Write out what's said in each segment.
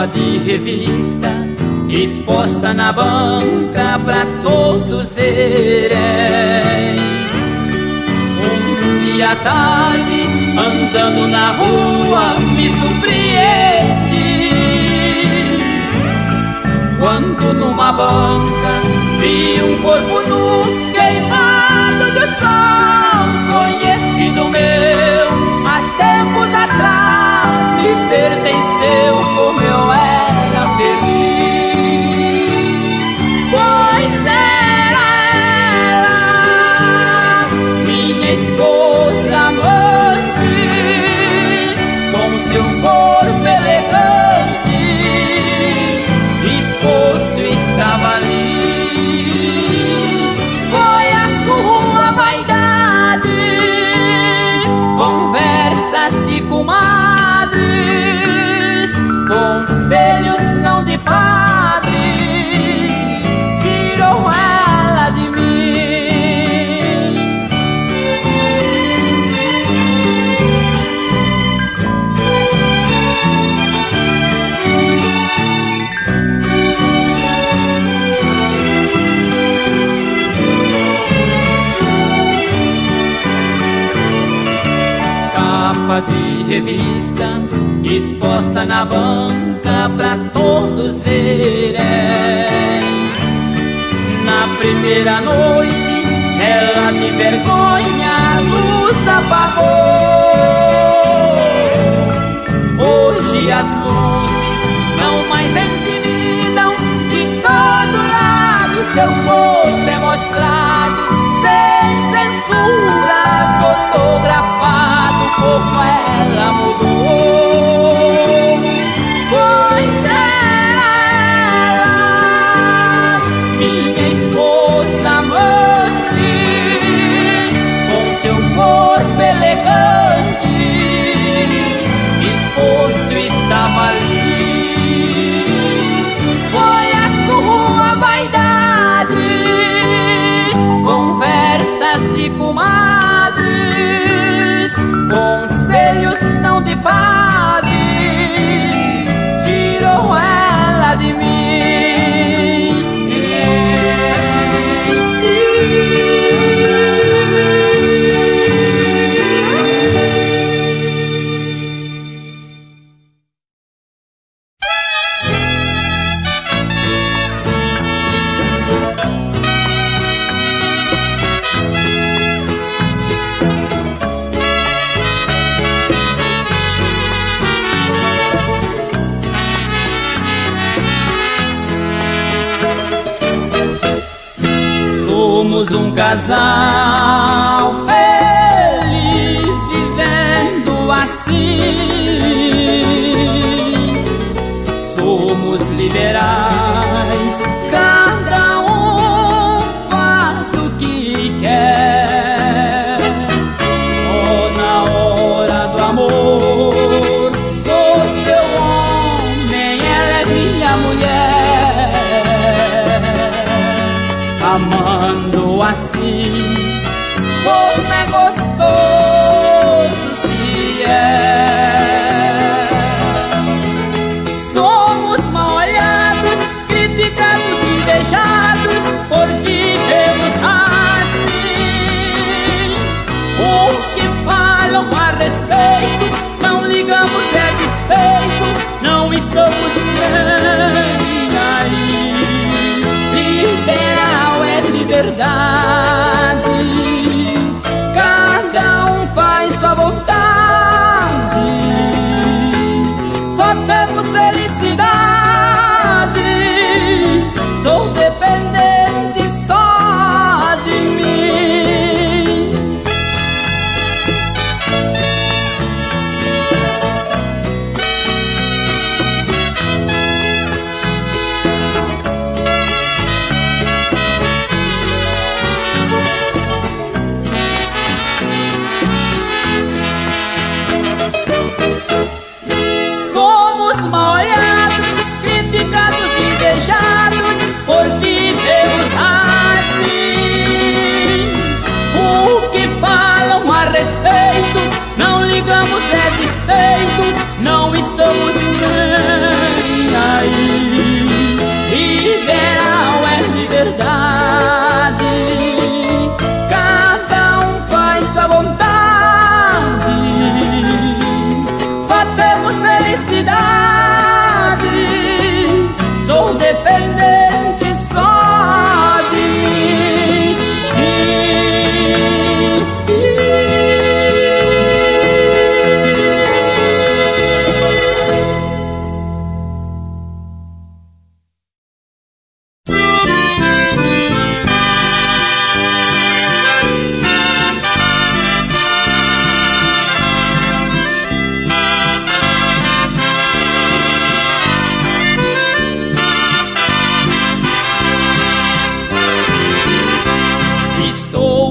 capa de revista exposta na banca pra todos verem. Um dia à tarde, andando na rua, me surpreende quando numa banca vi um corpo nu queimado de sol, conhecido meu pertenceu como eu era feliz. não mais intimidam de todo lado. Seu corpo é mostrado sem censura, fotografado como ela mudou. somos um casal.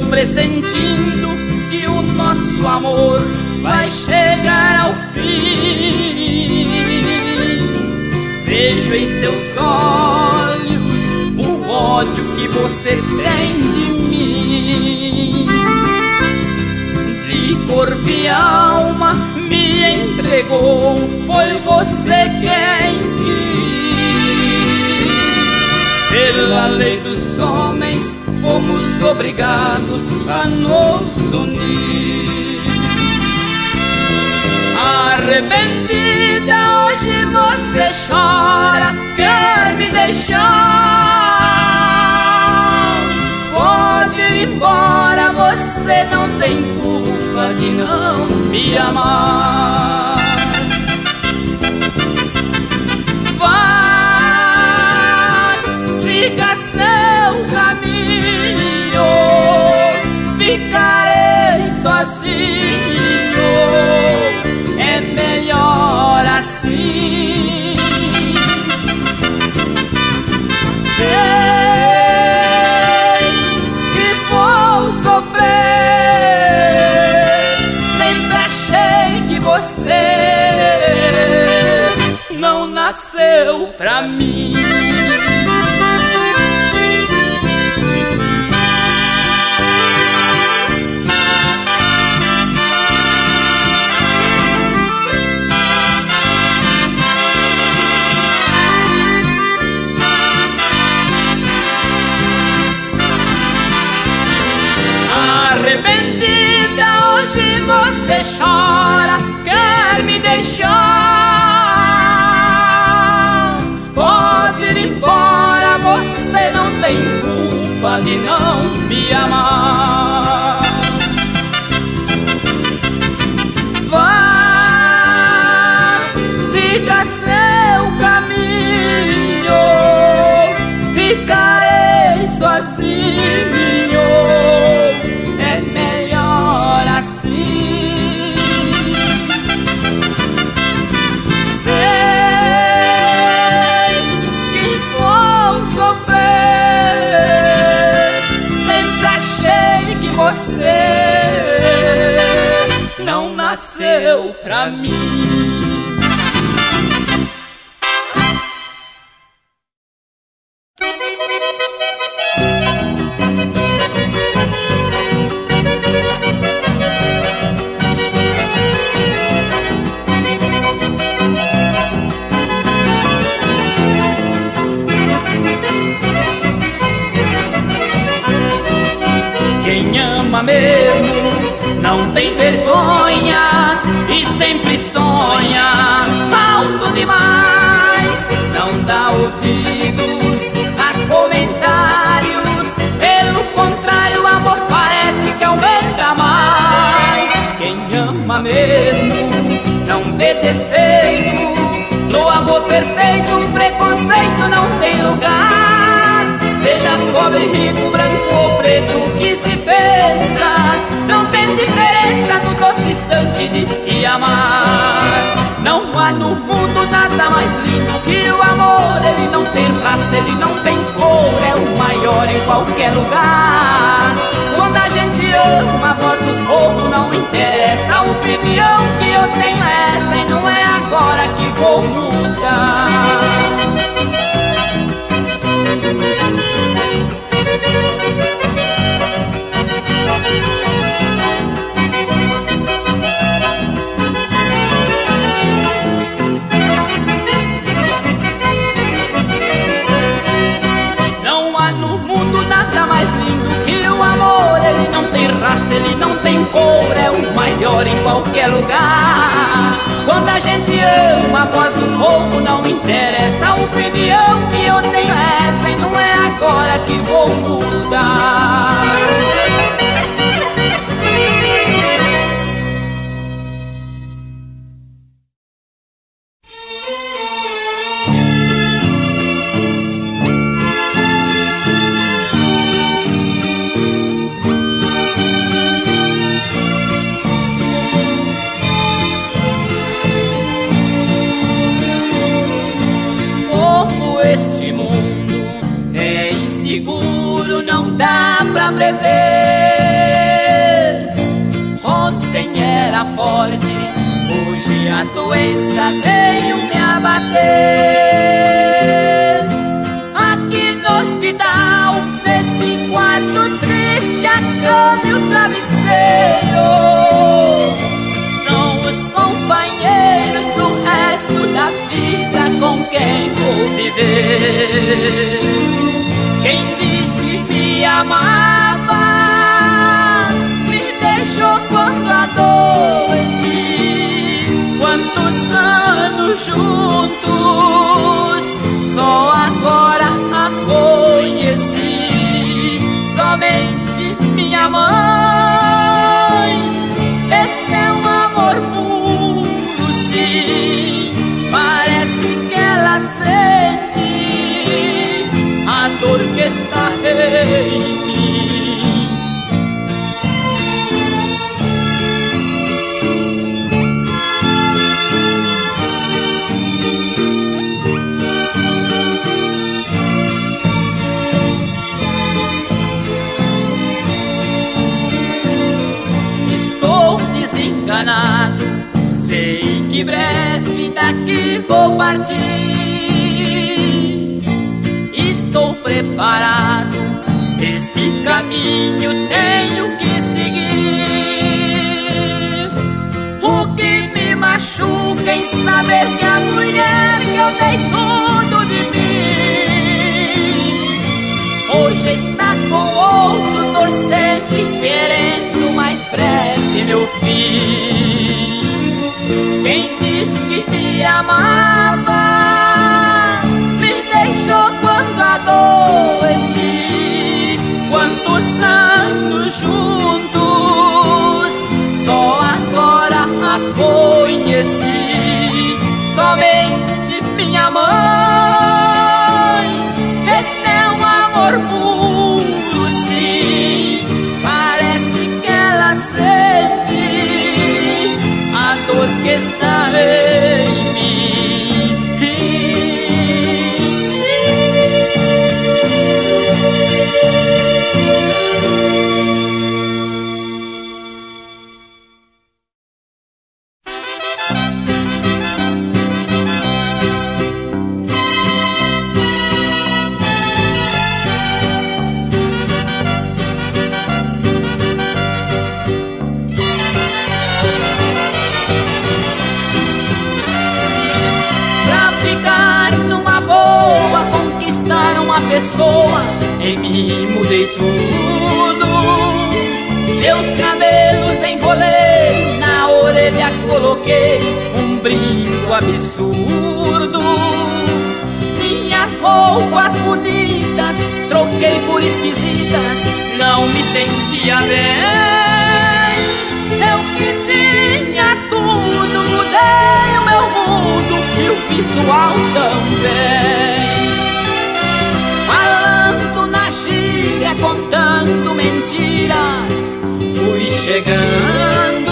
Pressentindo que o nosso amor vai chegar ao fim. Vejo em seus olhos o ódio que você tem de mim. De corpo e alma me entregou, foi você quem quis. Pela lei dos homens fomos obrigados a nos unir. Arrependida, hoje você chora, quer me deixar. Pode ir embora, você não tem culpa de não me amar. Ficarei sozinho. É melhor assim. Sei que vou sofrer. Sempre achei que você não nasceu pra mim. Nasceu pra mim. Preconceito não tem lugar. Seja pobre, rico, branco ou preto, o que se pensa não tem diferença no doce instante de se amar. Não há no mundo nada mais lindo que o amor. Ele não tem raça, ele não tem cor, é o maior em qualquer lugar. Quando a gente ama, a voz do povo não interessa. A opinião que eu tenho é essa e não é agora que vou mudar. Lugar. Quando a gente ama a voz do povo, não interessa a opinião que eu tenho essa e não é agora que vou mudar. Quem diz que me amar juntos. Só agora a conheci, somente minha mãe. Está em enganado. Sei que breve daqui vou partir. Estou preparado, caminho tenho que seguir. O que me machuca em saber que a mulher que eu dei tudo de mim hoje está com outro torcendo e querendo mais breve meu fim. Quem disse que me amava me deixou quando adoeci. Quantos anos juntos, só agora a conheci. Somente minha mãe, este é um amor puro, bem. Eu que tinha tudo, mudei o meu mundo e o visual também. contando mentiras, fui chegando.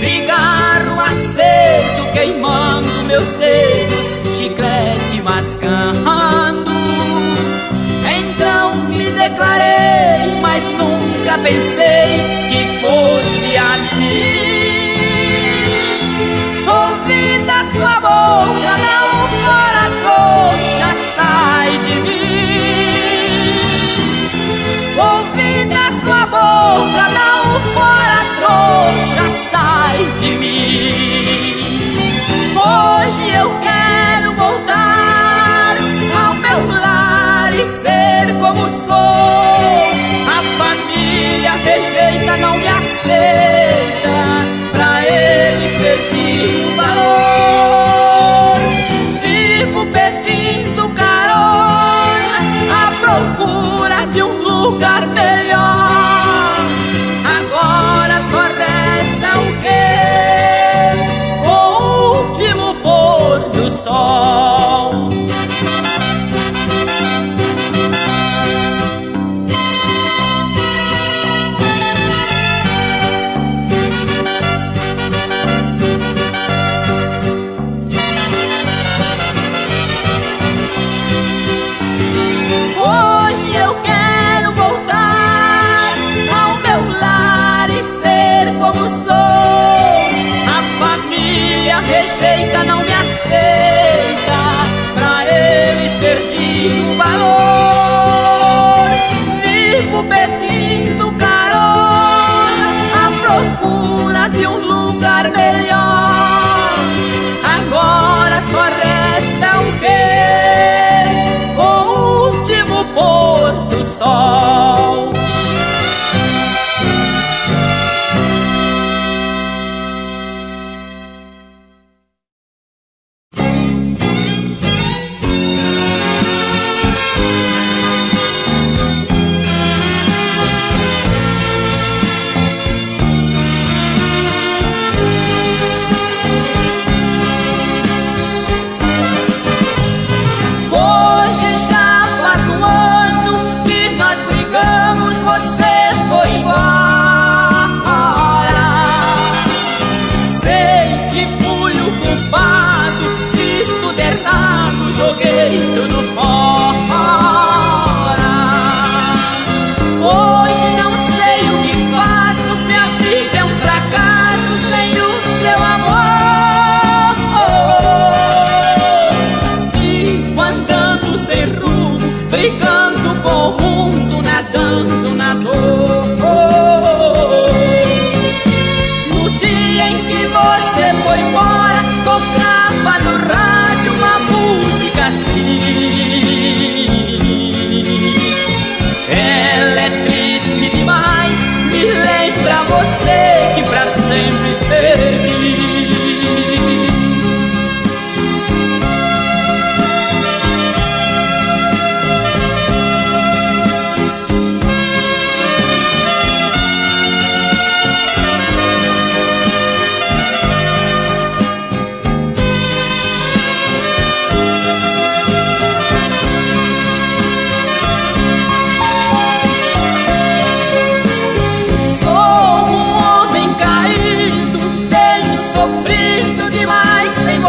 Cigarro aceso queimando meus dedos, chiclete mascando. Declarei, mas nunca pensei que fosse assim. Ouvi da sua boca, não fora trouxa, sai de boca, não fora trouxa, sai de mim. Hoje rejeita, não me aceita. Pra eles perdi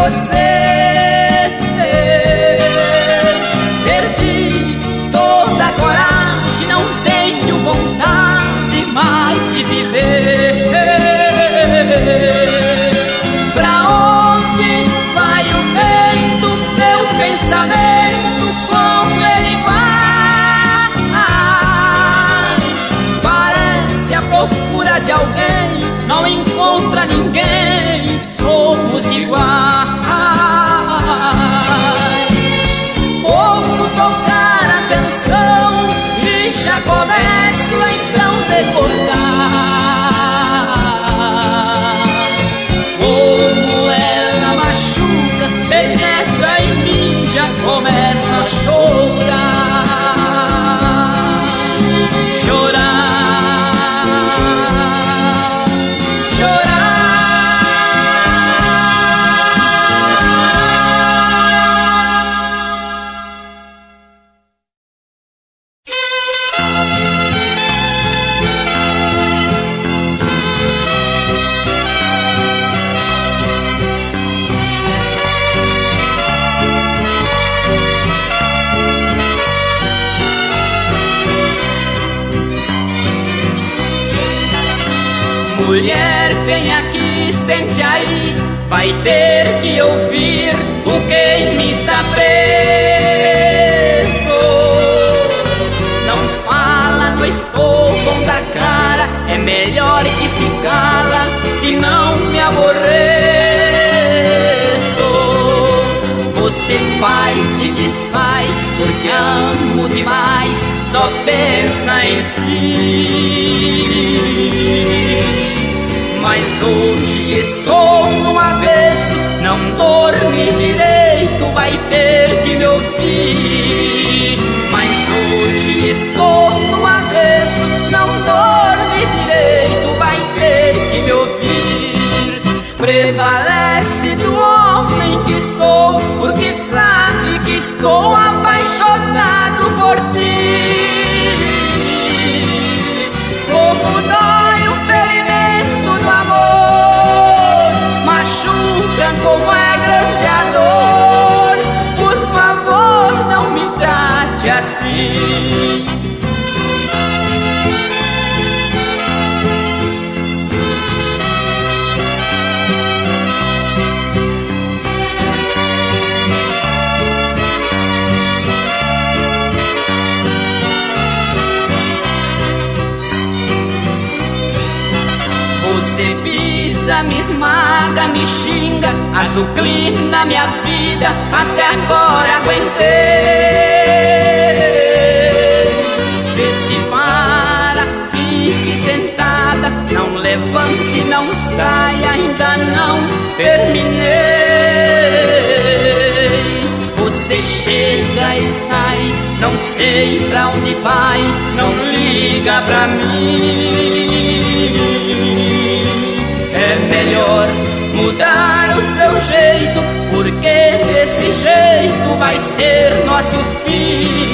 você. sente aí, vai ter que ouvir o que me está preso. Não fala no escovão da cara, é melhor que se cala, senão me aborreço. Você faz e desfaz, porque amo demais, só pensa em si mas hoje estou numa vez. amarga, me xinga, azucrina minha vida, até agora aguentei. Vê se para, fique sentada, não levante, não saia, ainda não terminei. Você chega e sai, não sei pra onde vai, não liga pra mim. ser nosso fim.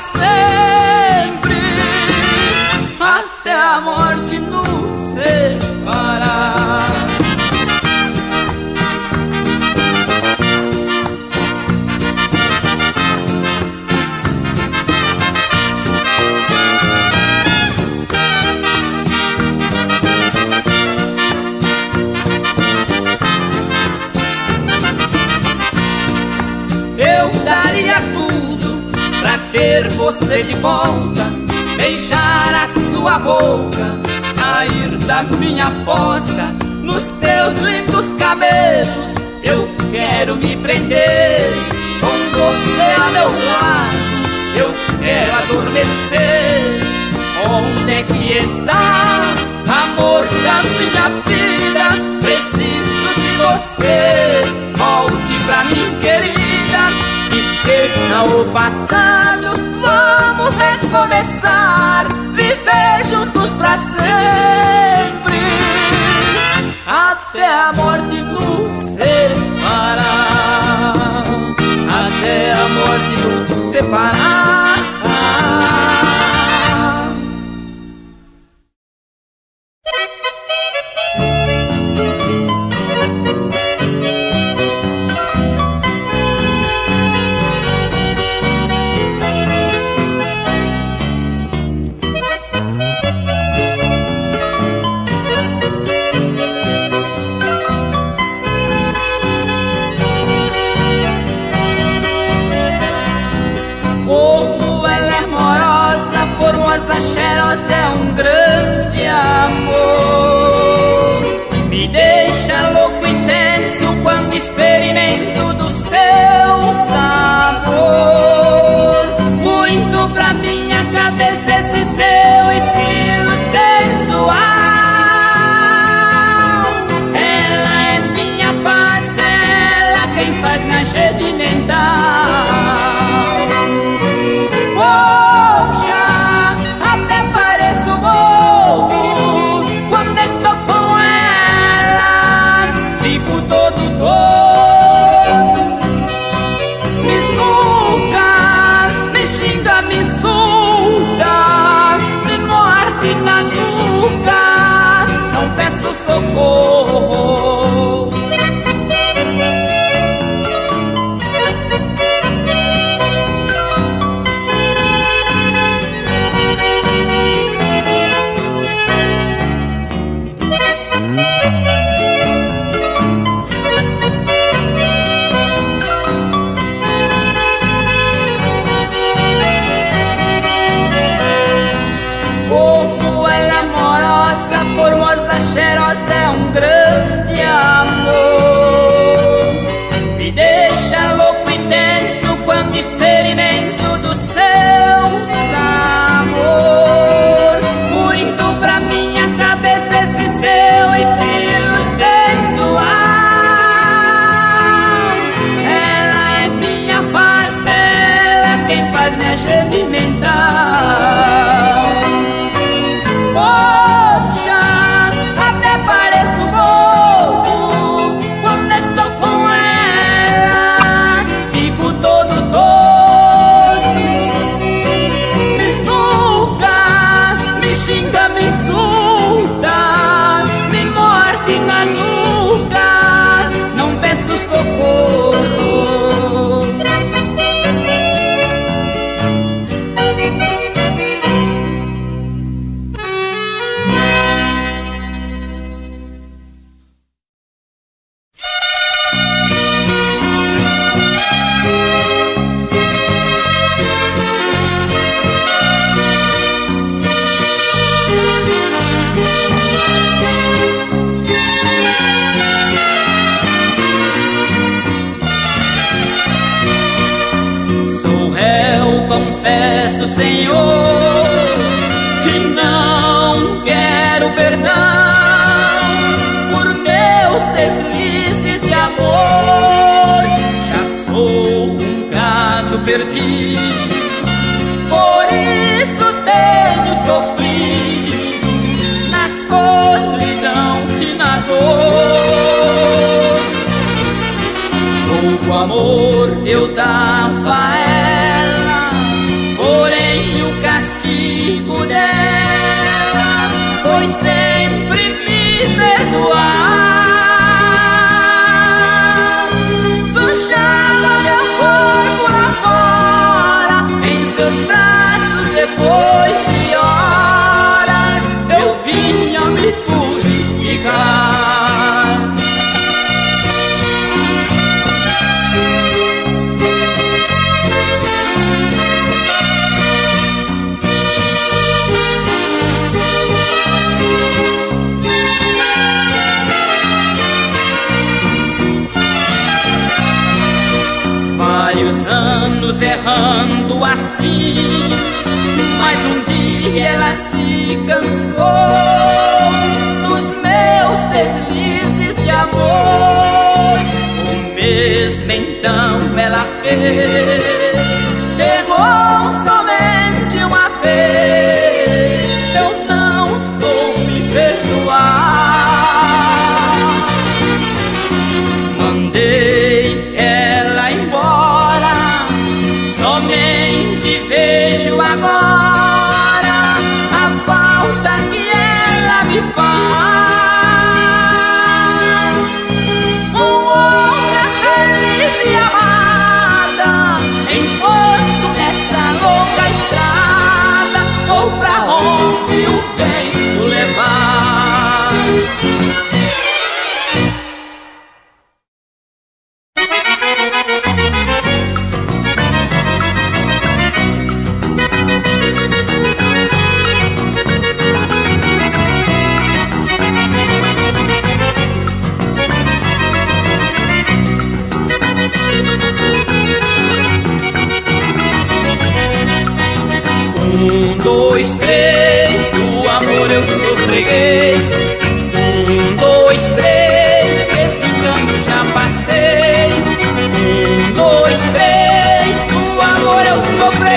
myself. Amor eu dava anos errando assim, mas um dia ela se cansou dos meus deslizes de amor. O mesmo então ela fez, vejo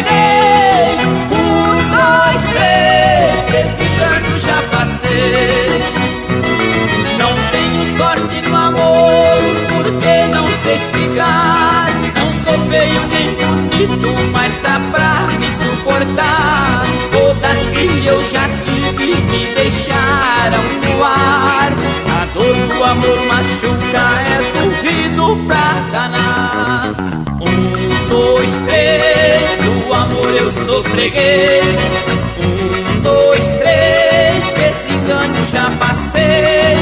freguês. Um, dois, três, esse engano já passei. Não tenho sorte no amor, porque não sei explicar. Não sou feio nem bonito, mas dá pra me suportar. Todas que eu já tive me deixaram no ar. A dor do amor machuca, é corrido pra danar. Um, dois, três, do amor eu sou freguês. Um, dois, três, desse engano já passei.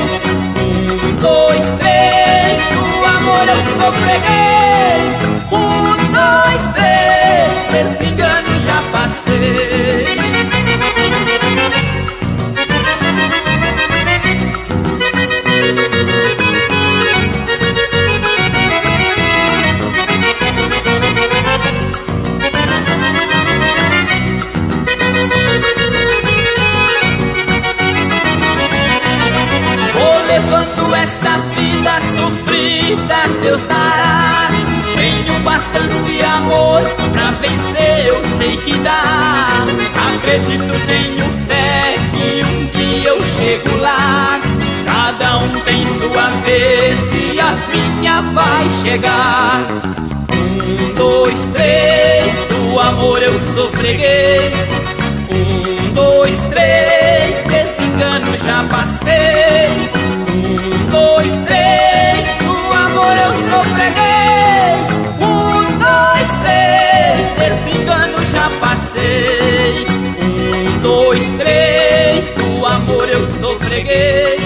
Um, dois, três, do amor eu sou freguês. Um, dois, três, desse engano vai chegar. Um, dois, três, do amor eu sou freguês. Um, dois, três, desse engano já passei. Um, dois, três, do amor eu sou freguês. Um, dois, três, desse engano já passei. Um, dois, três, do amor eu sou freguês.